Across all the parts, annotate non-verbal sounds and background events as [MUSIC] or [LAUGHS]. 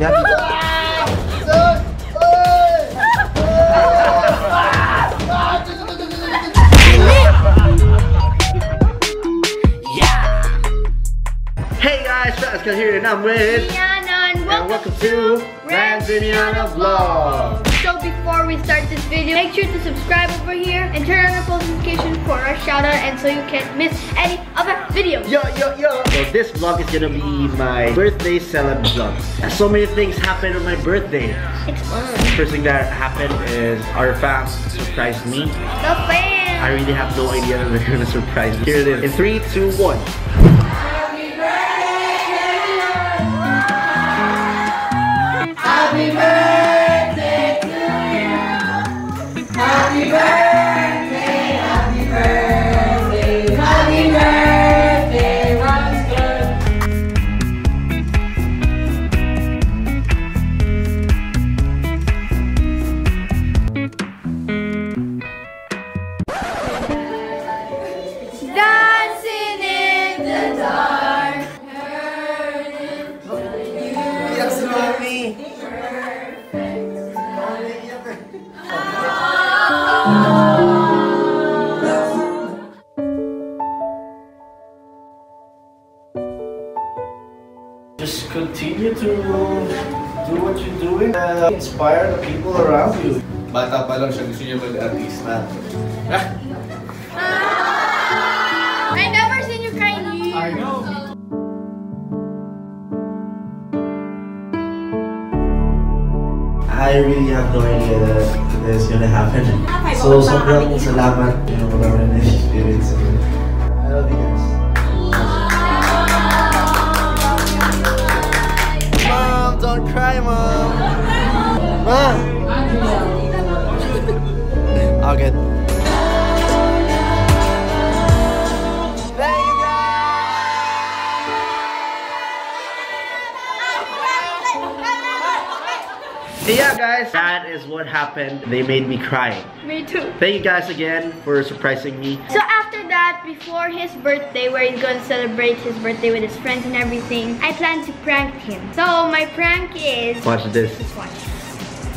Happy Hey guys, Pascal here and I'm with Niana and and welcome, welcome to Ranz and Niana Vlog. Make sure to subscribe over here and turn on the post notification for our shout out and so you can't miss any other videos. Yo, yo, yo! So this vlog is gonna be my birthday celeb vlog. So many things happened on my birthday. It's fun. First thing that happened is our fans surprised me. The fans. I really have no idea that they're gonna surprise me. Here it is. In three, two, one. Doing. Uh, inspire the people around you. Bata pa lang siya, gusto niya mag-artista. I never seen you crying here. I really have no idea that this is gonna happen. So, sobrang salamat yung mga na-experience. I love you guys. Mom, don't cry, Mom. Mom. I'll get. Thank you So yeah, guys, that is what happened. They made me cry. Me too. Thank you guys again for surprising me. So after that, before his birthday, where he's gonna celebrate his birthday with his friends and everything, I plan to prank him. So my prank is Watch this. Just watch.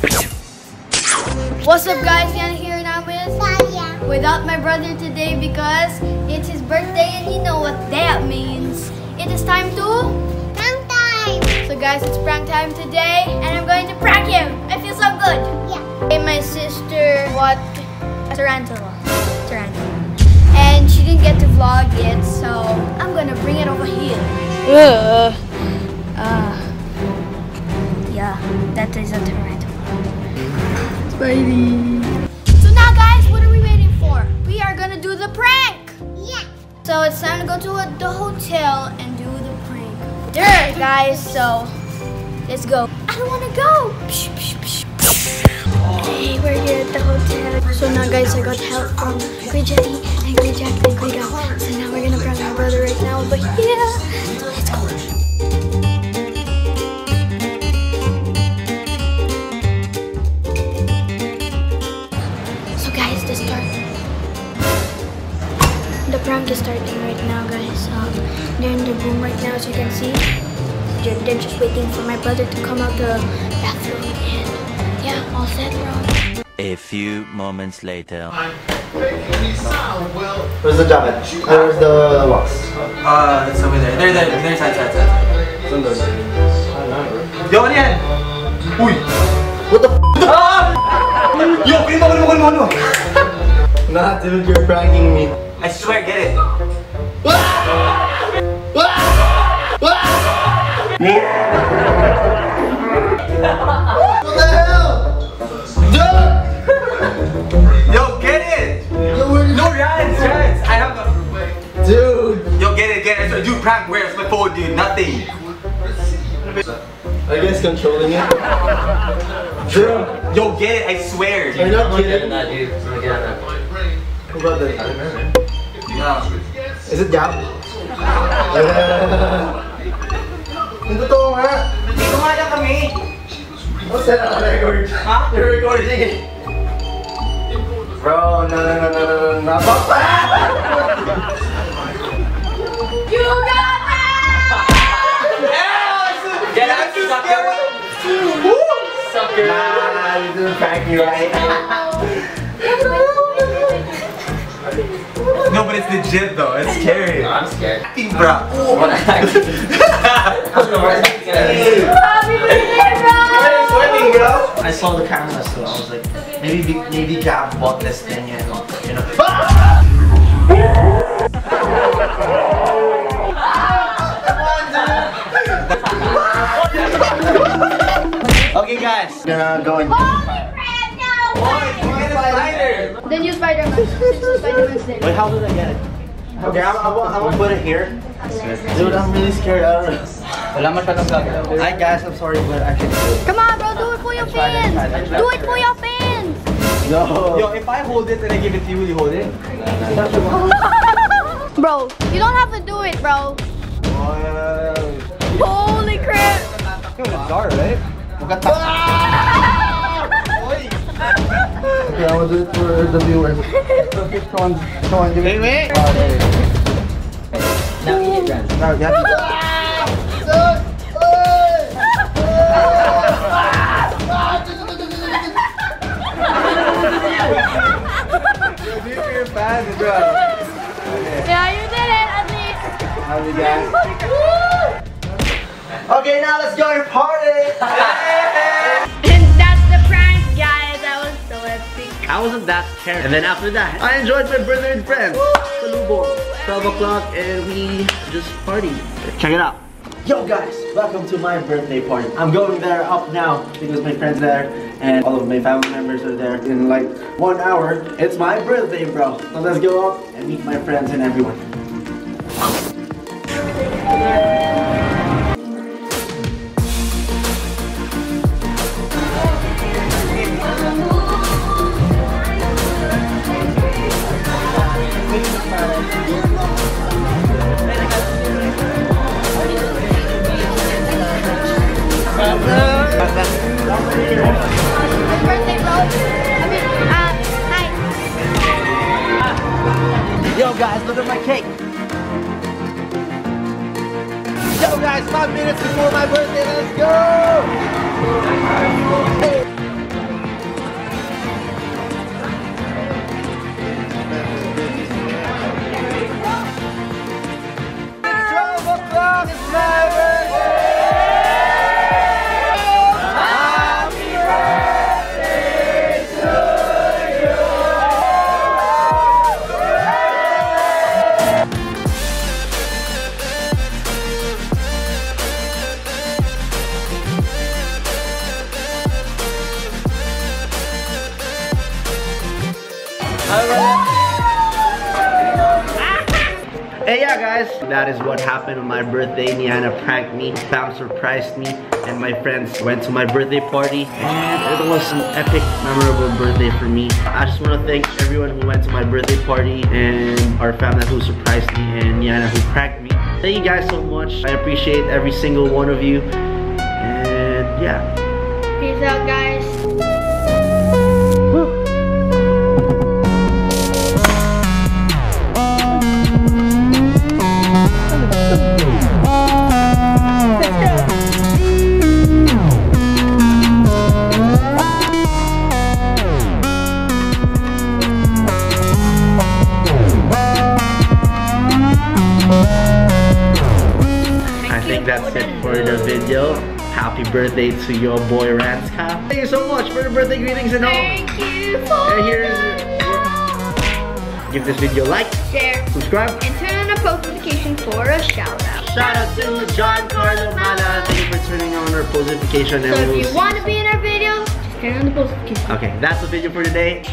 What's up guys, Niana here and I'm with Without my brother today because it's his birthday and you know what that means. It is time to prank time. So guys, it's prank time today and I'm going to prank him. I feel so good. Yeah. Hey, my sister what a tarantula. Tarantula. And she didn't get to vlog yet, so I'm gonna bring it over here. Uh, uh, yeah, that is a tarantula. So now guys, what are we waiting for? We are gonna do the prank! Yeah! So it's time to go to a, the hotel and do the prank. There guys, so let's go. I don't wanna go! Psh, psh, psh. Okay, we're here at the hotel. So now guys, I got help from Grey Jetty and Grey Jack and Grey Guy. So now we're gonna prank my brother right now, but yeah! Prank is starting right now, guys. Um, they're in the room right now, as you can see. They're, they're just waiting for my brother to come out the bathroom, and yeah, all set, bro. A few moments later. Where's the jacket? Where's the box? Uh, it's over there. There, there, there, side, side, side. Yo, ano yan? Uy! What the f? Yo, kunin mo, kunin mo, kunin mo, kunin mo. Nah, dude, you're pranking me. I swear, get it. What the hell? Dude! Yo, get it! Yo, No, Ranz, Ranz. I have a... Dude! Yo, get it, get it. Dude, prank, where's my phone, dude? Nothing. Are you guys controlling it? Dude! Yo, get it, I swear. Are you not kidding? Who got that? No. Is it Gab? Yung totoo nga. Dito nga lang kami. What's that on record? Ha? You're recording. Bro, no, no, no, no, no, no, no. Papa! You got it! Get out, sucker! sucker. Nah, you didn't prank me, right? [LAUGHS] No, but it's legit though. It's scary. I'm scared. Acting, bro. What acting? Happy birthday, bro! Sweating, bro. I saw the camera, so I was like, maybe maybe Gab bought this thing and you know. [LAUGHS] okay, guys, gonna go and. Oh! The new Spider-Man. Since Spider-Man's. Wait, how did I get it? Okay, I'm, I'm, I'm gonna put it here. Dude, I'm really scared. I don't know. Wala masyadong gagawin. Hi guys, I'm sorry, but I can't. Come on, bro. Do it for your fans. Do it for your fans. No. Yo, if I hold it and I give it to you, will you hold it? [LAUGHS] Bro, you don't have to do it, bro. Holy crap. It's hard, right? Okay, I will do it for the viewers. Come on, come on, give me. Wait, wait. Now eat it, Ren. No, you have to. You're fast, bro. Yeah, you did it at least. How's it, guys? [LAUGHS] Okay, now let's go and party. [LAUGHS] I wasn't that scared. And then after that, I enjoyed my birthday with friends. Salubo. 12 o'clock and we just party. Check it out. Yo guys, welcome to my birthday party. I'm going there up now because my friends there and all of my family members are there in like one hour. It's my birthday, bro. So let's go up and meet my friends and everyone. Guys, my cake. Yo guys, five minutes before my birthday, let's go! Hey yeah guys, that is what happened on my birthday. Niana pranked me, Pam surprised me, and my friends went to my birthday party. And it was an epic, memorable birthday for me. I just want to thank everyone who went to my birthday party and our family who surprised me and Niana who pranked me. Thank you guys so much. I appreciate every single one of you. And yeah. Peace out, guys. Happy birthday to your boy Ranska. Thank you so much for the birthday greetings and all. Thank you for And here's give this video a like, share subscribe. and turn on the post notification for a shout out. Shout out to John Carlo Mala. Thank you for turning on our post notification. So and if you want to be in our video, just turn on the post notification. Okay, that's the video for today.